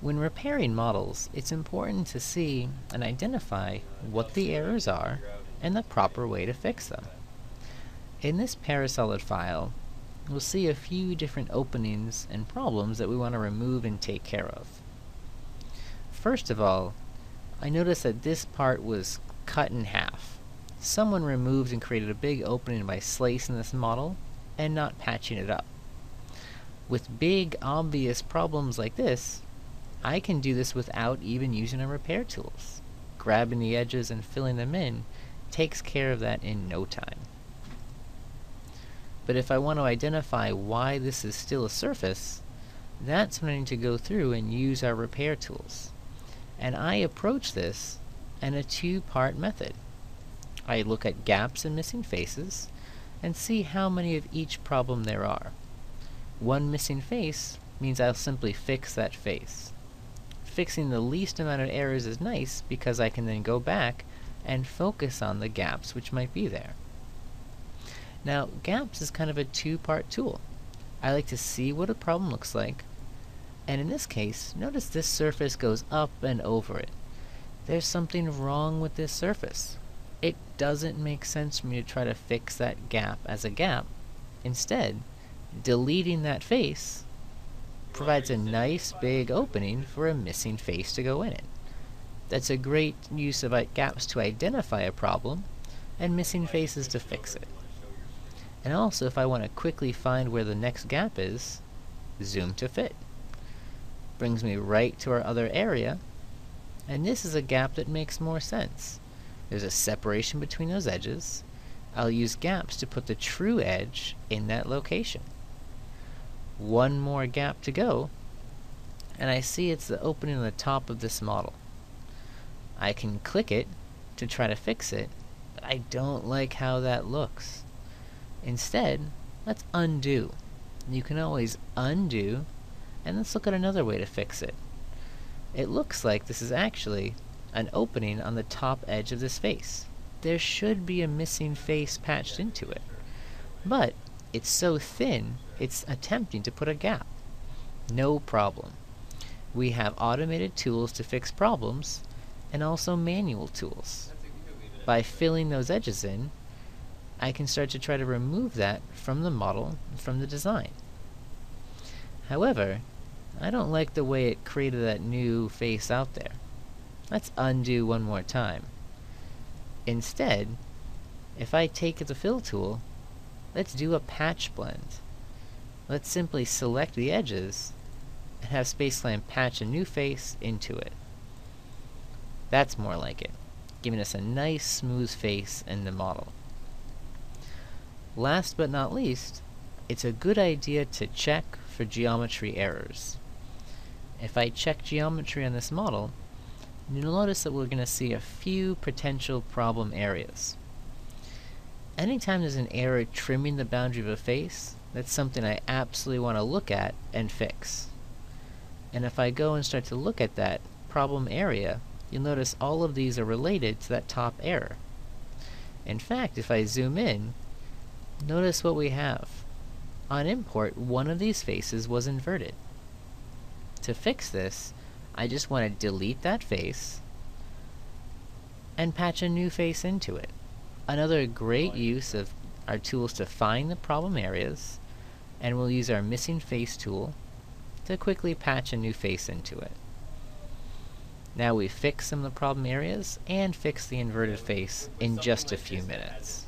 When repairing models, it's important to see and identify what the errors are and the proper way to fix them. In this Parasolid file, we'll see a few different openings and problems that we want to remove and take care of. First of all, I noticed that this part was cut in half. Someone removed and created a big opening by slicing this model and not patching it up. With big, obvious problems like this, I can do this without even using our repair tools. Grabbing the edges and filling them in takes care of that in no time. But if I want to identify why this is still a surface, that's when I need to go through and use our repair tools. And I approach this in a two-part method. I look at gaps and missing faces, and see how many of each problem there are. One missing face means I'll simply fix that face. Fixing the least amount of errors is nice because I can then go back and focus on the gaps which might be there. Now, gaps is kind of a two-part tool. I like to see what a problem looks like, and in this case, notice this surface goes up and over it. There's something wrong with this surface. It doesn't make sense for me to try to fix that gap as a gap. Instead, deleting that face provides a nice big opening for a missing face to go in it. That's a great use of gaps to identify a problem and missing faces to fix it. And also if I want to quickly find where the next gap is, zoom to fit. Brings me right to our other area, and this is a gap that makes more sense. There's a separation between those edges. I'll use gaps to put the true edge in that location. One more gap to go, and I see it's the opening on the top of this model. I can click it to try to fix it, but I don't like how that looks. Instead, let's undo. You can always undo, and let's look at another way to fix it. It looks like this is actually an opening on the top edge of this face. There should be a missing face patched into it. But it's so thin, it's attempting to put a gap. No problem. We have automated tools to fix problems, and also manual tools. By filling those edges in, I can start to try to remove that from the model, from the design. However, I don't like the way it created that new face out there. Let's undo one more time. Instead, if I take the fill tool, let's do a patch blend. Let's simply select the edges and have SpaceClaim patch a new face into it. That's more like it, giving us a nice smooth face in the model. Last but not least, it's a good idea to check for geometry errors. If I check geometry on this model, you'll notice that we're going to see a few potential problem areas. Anytime there's an error trimming the boundary of a face, that's something I absolutely want to look at and fix. And if I go and start to look at that problem area, you'll notice all of these are related to that top error. In fact, if I zoom in, notice what we have. On import, one of these faces was inverted. To fix this, I just want to delete that face and patch a new face into it. Another great use of our tools to find the problem areas, and we'll use our missing face tool to quickly patch a new face into it. Now we fix some of the problem areas and fix the inverted face in just a few minutes.